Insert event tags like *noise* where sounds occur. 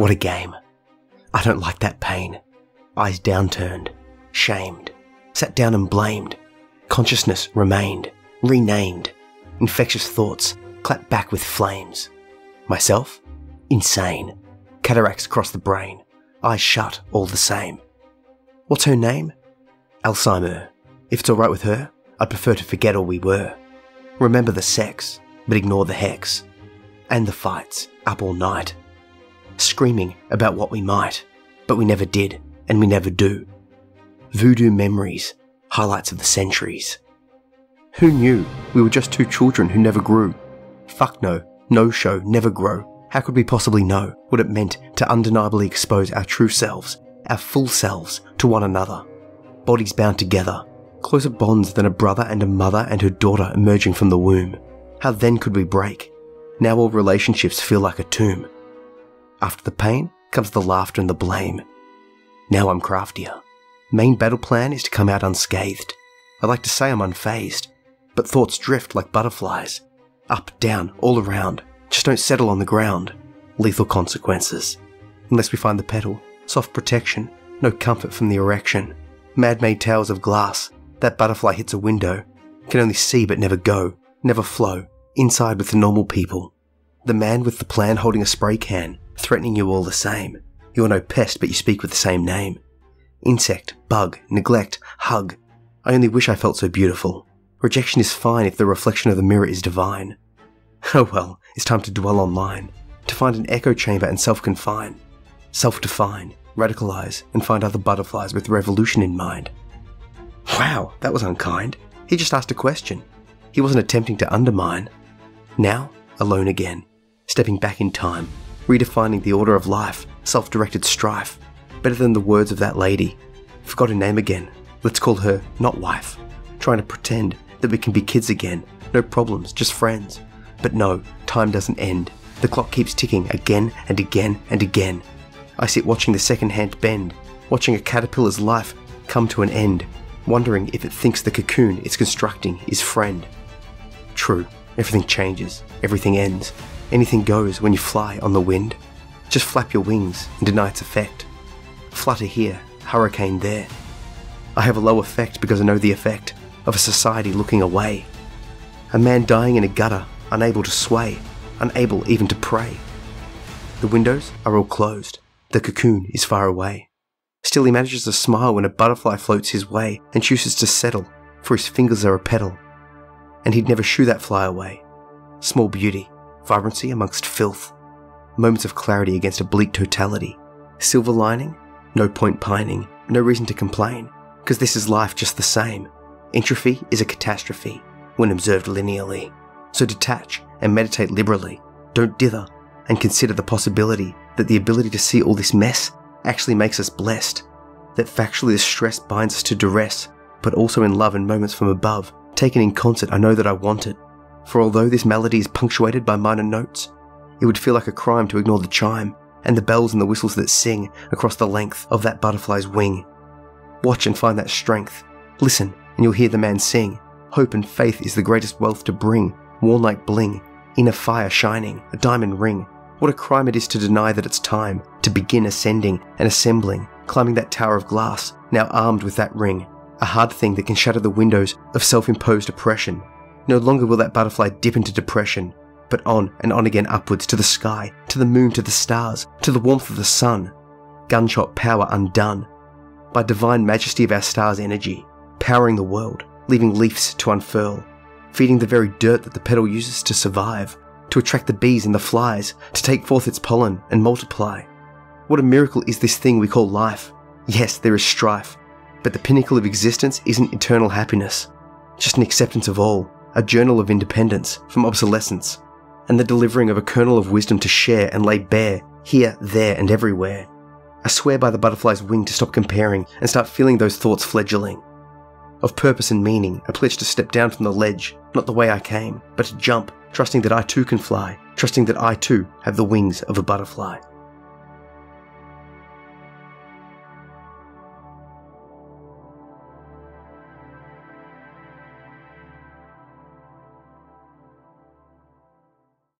What a game. I don't like that pain. Eyes downturned, shamed, sat down and blamed. Consciousness remained, renamed. Infectious thoughts clapped back with flames. Myself? Insane. Cataracts across the brain, eyes shut all the same. What's her name? Alzheimer. If it's alright with her, I'd prefer to forget all we were. Remember the sex, but ignore the hex. And the fights, up all night. Screaming about what we might, but we never did, and we never do. Voodoo memories, highlights of the centuries. Who knew we were just two children who never grew? Fuck no, no show, never grow. How could we possibly know what it meant to undeniably expose our true selves, our full selves, to one another? Bodies bound together, closer bonds than a brother and a mother and her daughter emerging from the womb. How then could we break? Now all relationships feel like a tomb. After the pain comes the laughter and the blame. Now I'm craftier. Main battle plan is to come out unscathed. I'd like to say I'm unfazed, but thoughts drift like butterflies. Up, down, all around. Just don't settle on the ground. Lethal consequences. Unless we find the petal, soft protection, no comfort from the erection. Mad made towers of glass. That butterfly hits a window. Can only see but never go, never flow. Inside with the normal people. The man with the plan holding a spray can, threatening you all the same. You're no pest, but you speak with the same name. Insect, bug, neglect, hug. I only wish I felt so beautiful. Rejection is fine if the reflection of the mirror is divine. *laughs* Oh well, it's time to dwell on mine. To find an echo chamber and self confine. Self define, radicalize, and find other butterflies with revolution in mind. Wow, that was unkind. He just asked a question. He wasn't attempting to undermine. Now, alone again, stepping back in time, redefining the order of life, self directed strife. Better than the words of that lady. Forgot her name again. Let's call her not wife. Trying to pretend that we can be kids again. No problems, just friends. But no, time doesn't end. The clock keeps ticking again and again and again. I sit watching the second hand bend, watching a caterpillar's life come to an end, wondering if it thinks the cocoon it's constructing is friend. True, everything changes, everything ends. Anything goes when you fly on the wind. Just flap your wings and deny its effect. Flutter here, hurricane there. I have a low effect because I know the effect of a society looking away. A man dying in a gutter, unable to sway, unable even to pray. The windows are all closed. The cocoon is far away. Still, he manages to smile when a butterfly floats his way and chooses to settle, for his fingers are a petal. And he'd never shoo that fly away. Small beauty, vibrancy amongst filth, moments of clarity against a bleak totality. Silver lining? No point pining, no reason to complain, because this is life just the same. Entropy is a catastrophe when observed linearly. So detach and meditate liberally. Don't dither and consider the possibility that the ability to see all this mess actually makes us blessed. That factually the stress binds us to duress, but also in love and moments from above. Taken in concert, I know that I want it. For although this melody is punctuated by minor notes, it would feel like a crime to ignore the chime and the bells and the whistles that sing across the length of that butterfly's wing. Watch and find that strength. Listen, and you'll hear the man sing. Hope and faith is the greatest wealth to bring, worn like bling, inner fire shining, a diamond ring. What a crime it is to deny that it's time to begin ascending and assembling, climbing that tower of glass, now armed with that ring. A hard thing that can shatter the windows of self imposed oppression. No longer will that butterfly dip into depression, but on and on again upwards to the sky, to the moon, to the stars, to the warmth of the sun. Gunshot power undone. By divine majesty of our star's energy, powering the world, leaving leaves to unfurl, feeding the very dirt that the petal uses to survive, to attract the bees and the flies, to take forth its pollen and multiply. What a miracle is this thing we call life. Yes, there is strife, but the pinnacle of existence isn't eternal happiness, just an acceptance of all, a journal of independence from obsolescence, and the delivering of a kernel of wisdom to share and lay bare, here, there, and everywhere. I swear by the butterfly's wing to stop comparing and start feeling those thoughts fledgling. Of purpose and meaning, I pledge to step down from the ledge, not the way I came, but to jump, trusting that I too can fly, trusting that I too have the wings of a butterfly.